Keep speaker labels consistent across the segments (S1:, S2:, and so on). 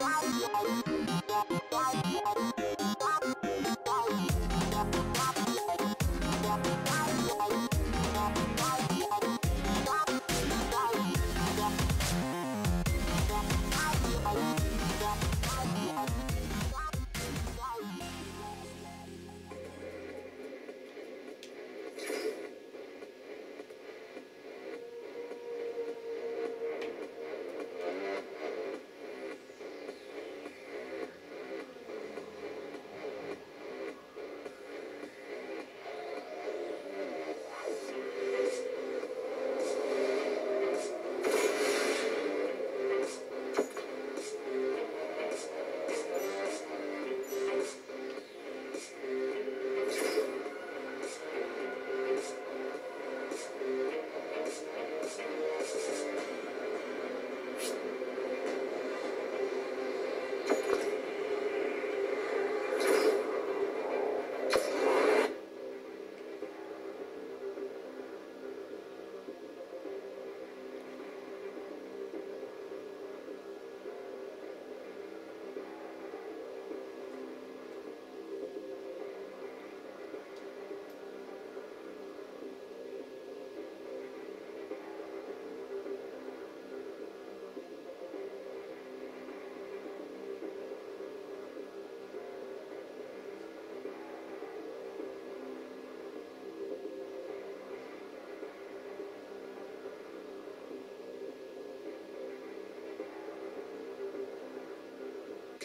S1: Bye.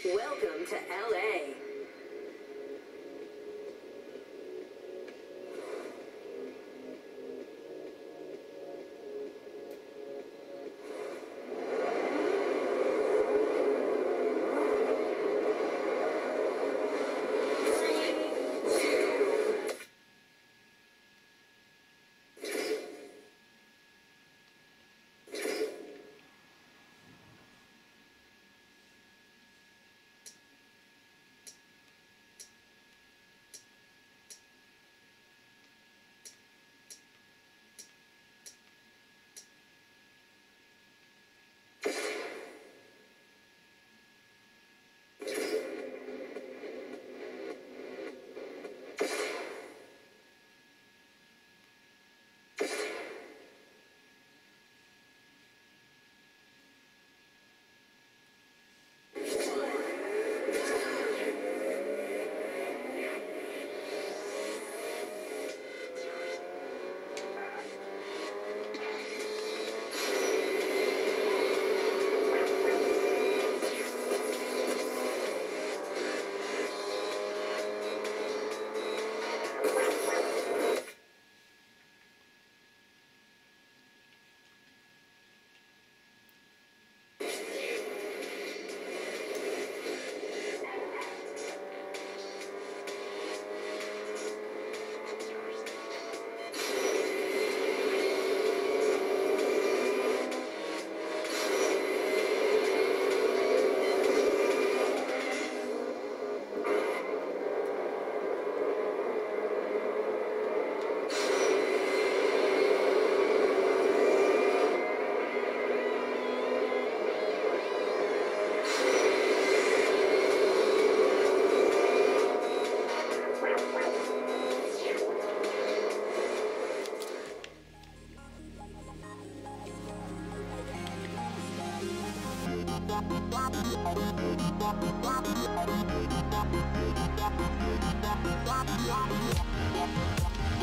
S1: Welcome to LA.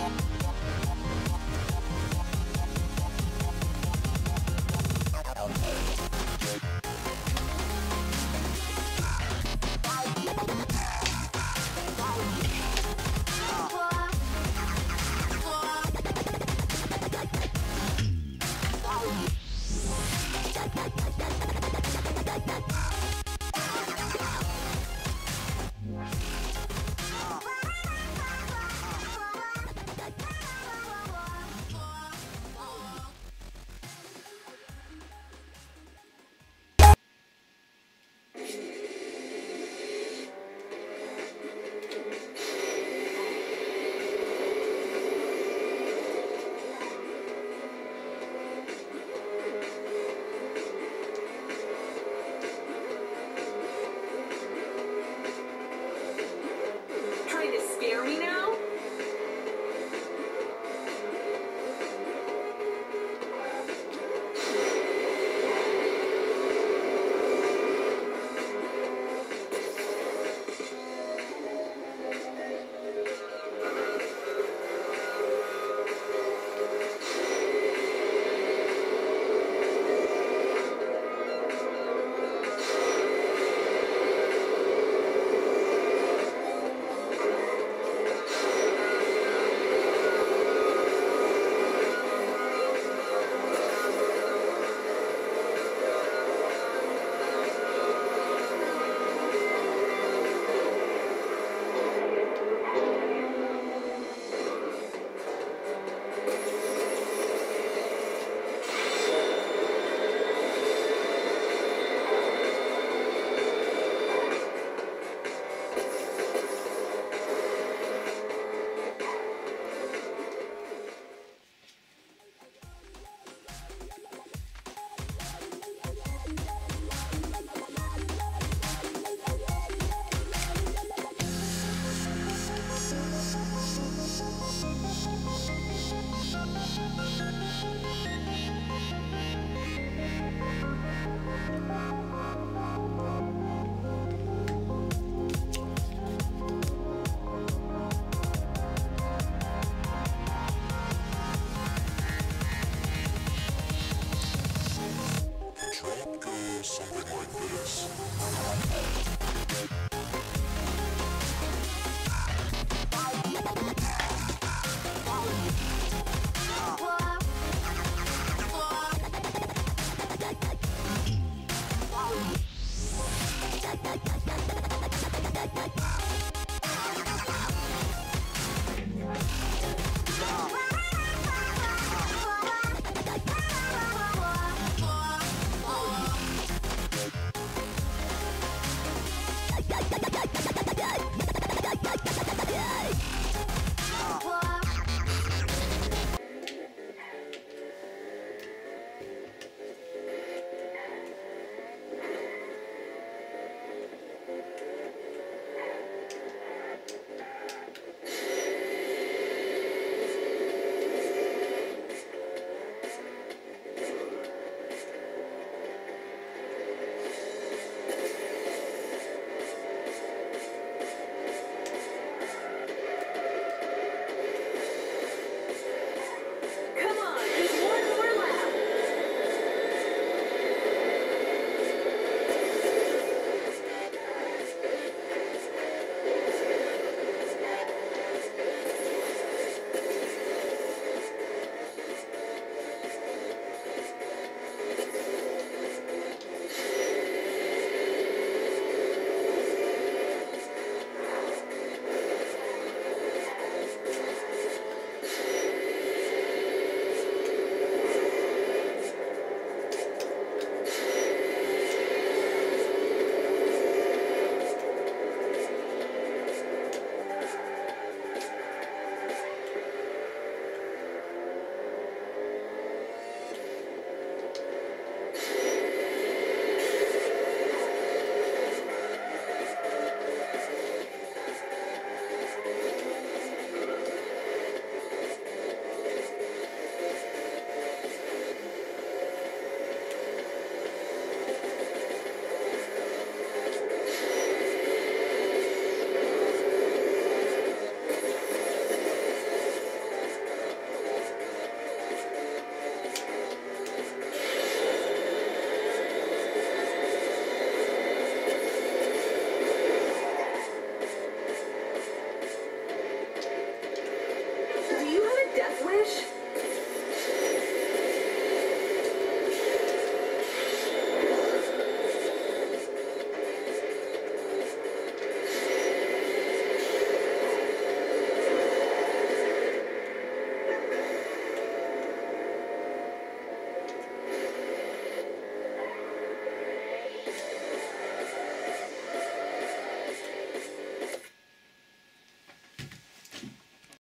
S1: Yeah.
S2: Whoa.